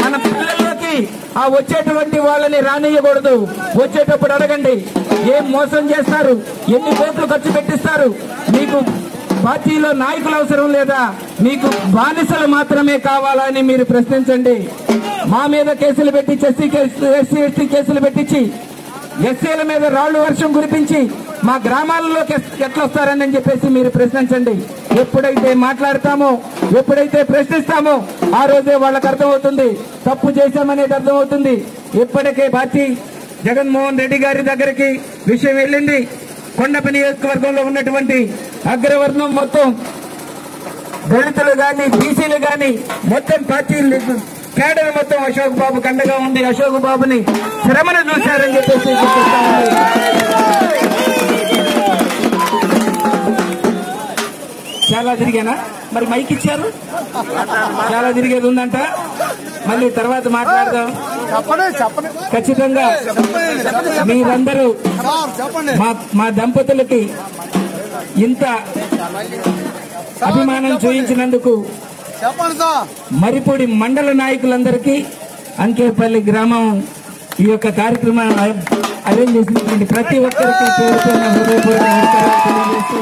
మన పిల్లల్లోకి ఆ వచ్చేటువంటి వాళ్ళని రానియకూడదు వచ్చేటప్పుడు అడగండి ఏం మోసం చేస్తారు? ఎన్ని కోట్లు ఖర్చు పెట్టిస్తారు? మీకు పార్టీలో నాయకులు అవసరం లేదా? మీకు బానిసలు మాత్రమే కావాలని మీరు ప్రశ్నించండి. మా మీద కేసులు పెట్టించి ఎస్సీ కేసు ఎస్సీ ఎస్టీ కేసులు పెట్టించి ఎస్సీల మీద రాళ్ళు వర్షం కురిపించి మా గ్రామాలలోకి ఎస్- ఎట్లా వస్తారని చెప్పేసి మీరు ప్రశ్నించండి. ఎప్పుడైతే మాట్లాడతామో ఎప్పుడైతే ప్రశ్నిస్తామో ఆ రోజే వాళ్ళకి అర్థమవుతుంది. తప్పు చేశామనేది అర్థమవుతుంది. ఇప్పటికే పార్టీ జగన్మోహన్ రెడ్డి గారి దగ్గరికి విషయం వెళ్ళింది. కొండప నియోజకవర్గంలో ఉన్నటువంటి అగ్రవర్ణం మొత్తం దళితులు కానీ బీసీలు కానీ మొత్తం పార్టీ కేడర్ మొత్తం అశోక్ బాబు కండగా ఉంది. అశోక్ బాబుని శ్రమను చూశారని చెప్పేసి చాలా తిరిగానా? మరి మైక్ ఇచ్చారు? చాలా తిరిగేది ఉందంట. మళ్ళీ తర్వాత మాట్లాడదాం. ఖచ్చితంగా మీరందరూ మా దంపతులకి ఇంత అభిమానం చూపించినందుకు మరిపూడి మండల నాయకులందరికీ అంకేపల్లి గ్రామం ఈ యొక్క కార్యక్రమాన్ని అరేంజ్ చేసినటువంటి ప్రతి ఒక్కరికి పేరు పేరున హృదయపూర్వక నమస్కారాలు తెలియజేస్తూ